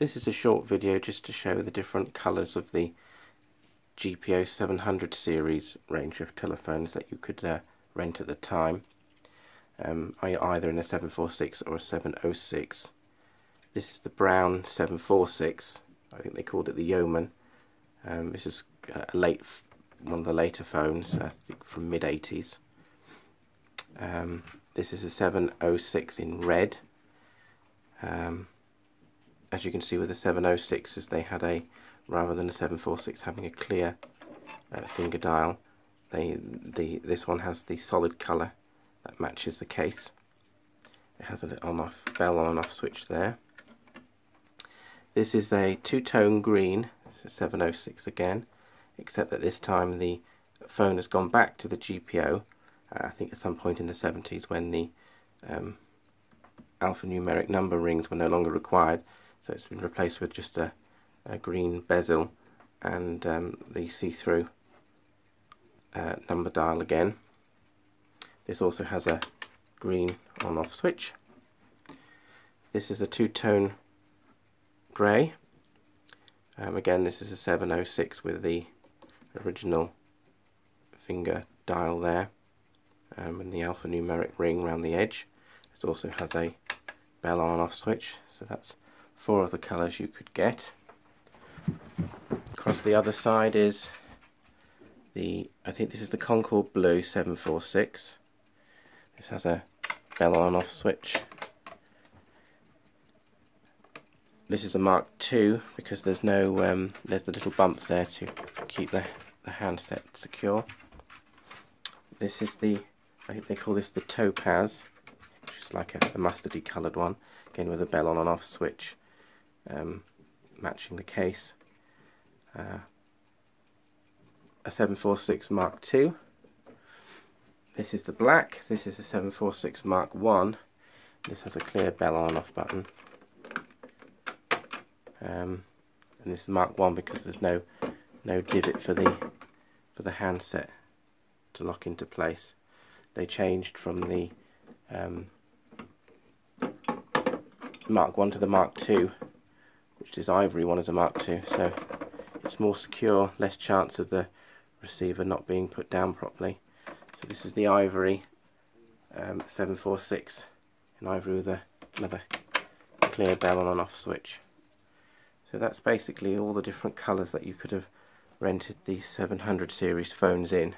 This is a short video just to show the different colours of the GPO 700 series range of telephones that you could uh, rent at the time. Um, either in a 746 or a 706. This is the brown 746. I think they called it the Yeoman. Um, this is a late, one of the later phones, I think from mid 80s. Um, this is a 706 in red. Um, as you can see with the 706s they had a rather than a 746 having a clear uh, finger dial they the this one has the solid color that matches the case. It has a on off bell on off switch there. This is a two-tone green it's a 706 again except that this time the phone has gone back to the GPO uh, I think at some point in the 70s when the um, alphanumeric number rings were no longer required so it's been replaced with just a, a green bezel and um, the see-through uh, number dial again. This also has a green on-off switch. This is a two-tone grey. Um, again, this is a 706 with the original finger dial there um, and the alphanumeric ring around the edge. This also has a bell on off switch, so that's four of the colours you could get. Across the other side is the, I think this is the Concord Blue 746. This has a bell on off switch. This is a Mark II because there's no, um, there's the little bumps there to keep the, the handset secure. This is the, I think they call this the Topaz, which is like a, a mustardy coloured one, again with a bell on and off switch um, matching the case. Uh, a 746 Mark II. This is the black, this is a 746 Mark 1. This has a clear bell on off button. Um, and this is Mark 1 because there's no no divot for the for the handset to lock into place. They changed from the um, Mark 1 to the Mark 2 which is ivory one is a Mark II so it's more secure less chance of the receiver not being put down properly. So this is the ivory um, 746 in ivory with a, another clear bell on and off switch. So that's basically all the different colours that you could have rented these 700 series phones in.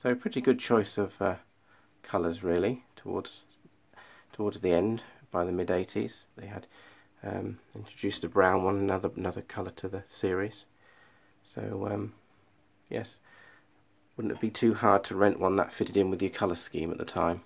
So pretty good choice of uh, colours really towards towards the end, by the mid 80s, they had um, introduced a brown one, another another colour to the series. So um, yes, wouldn't it be too hard to rent one that fitted in with your colour scheme at the time?